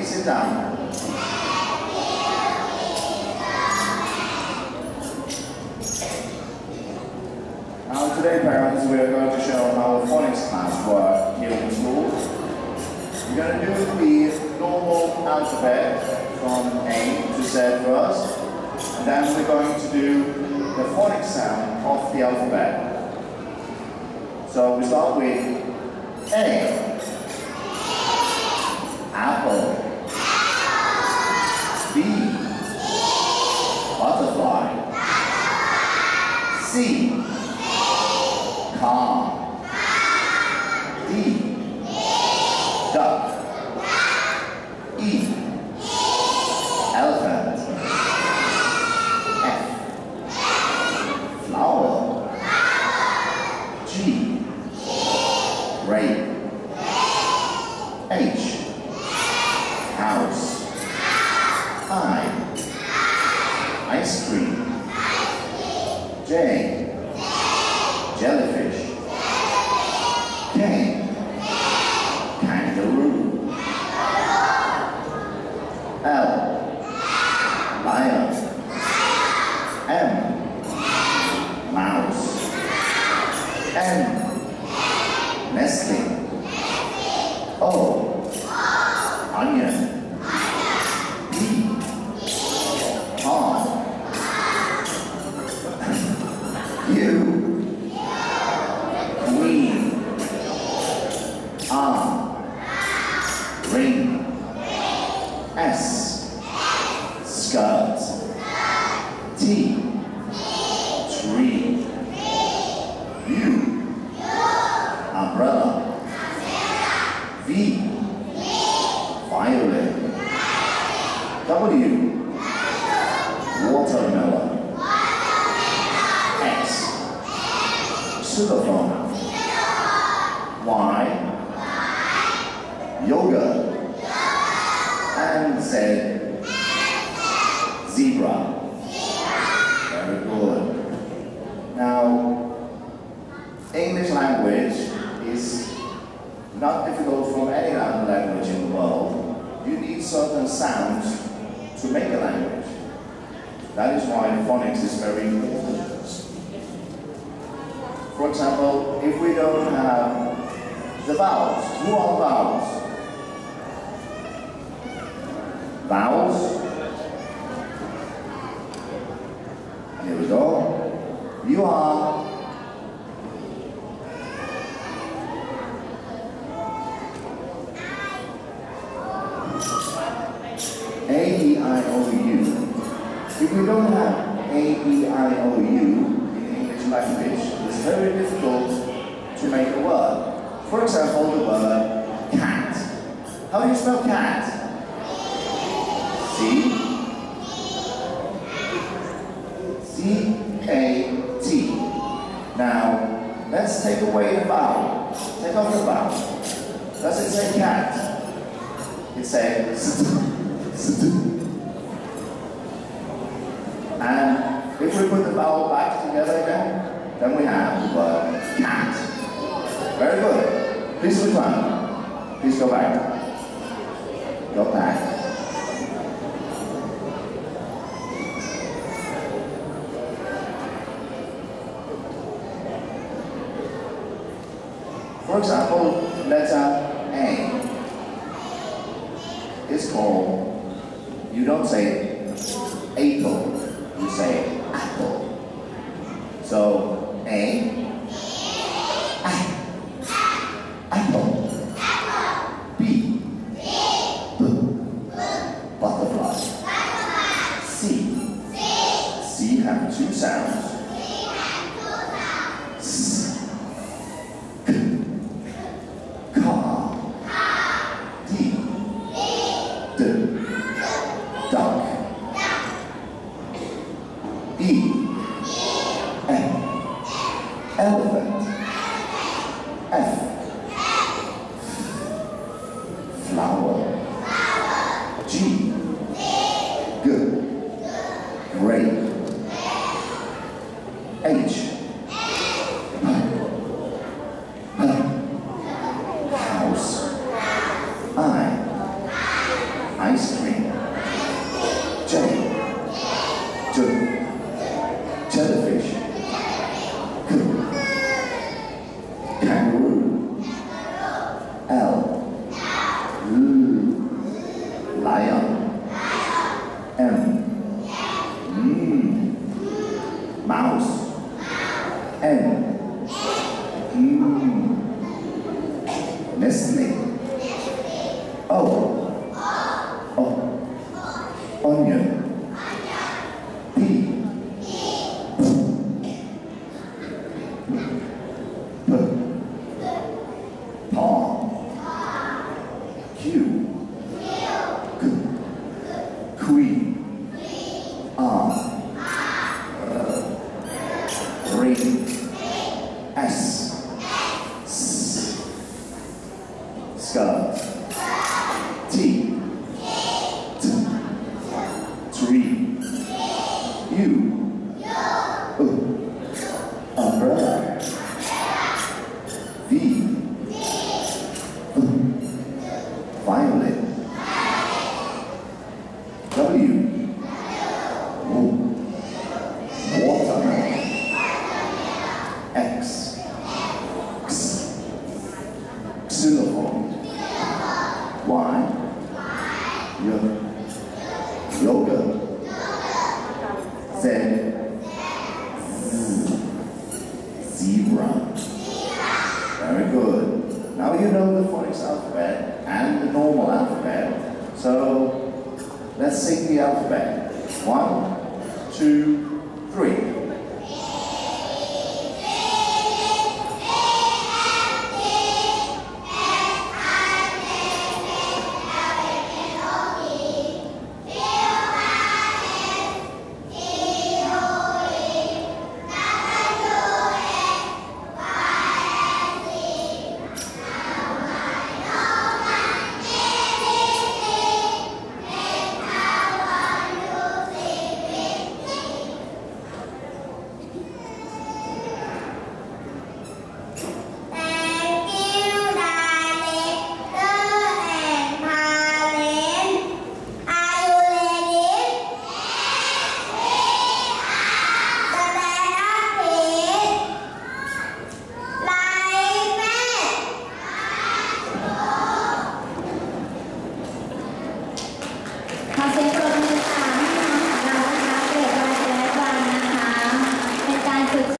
Now today parents we are going to show how phonics class work here in school. We're going to do the normal alphabet from A to Z first, and then we're going to do the phonics sound of the alphabet. So we start with A. Apple. C. O. Onion. U. Queen. R. Ring. S. Skirt. W. Watermelon. X. Xylophone. Y. Yoga. And Z. Zebra. Very good. Now, English language is not difficult from any other language in the world. You need certain sounds to make a language. That is why phonics is very important. For example, if we don't have the vowels, who are vowels? Vowels. Here we go. You are A, E, I, O, U. If we don't have A, E, I, O, U in English language, it's very difficult to make a word. For example, the word cat. How do you spell cat? C. C-A-T. Now, let's take away the vowel. Take off the vowel. Does it say cat? It says and if we put the vowel back together again, then we have uh, word cat. Very good. Please return. Please go back. Go back. For example, letter A is called, you don't say Oh. the phonics alphabet and the normal alphabet. So let's sing the alphabet. One, two, three.